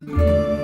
Música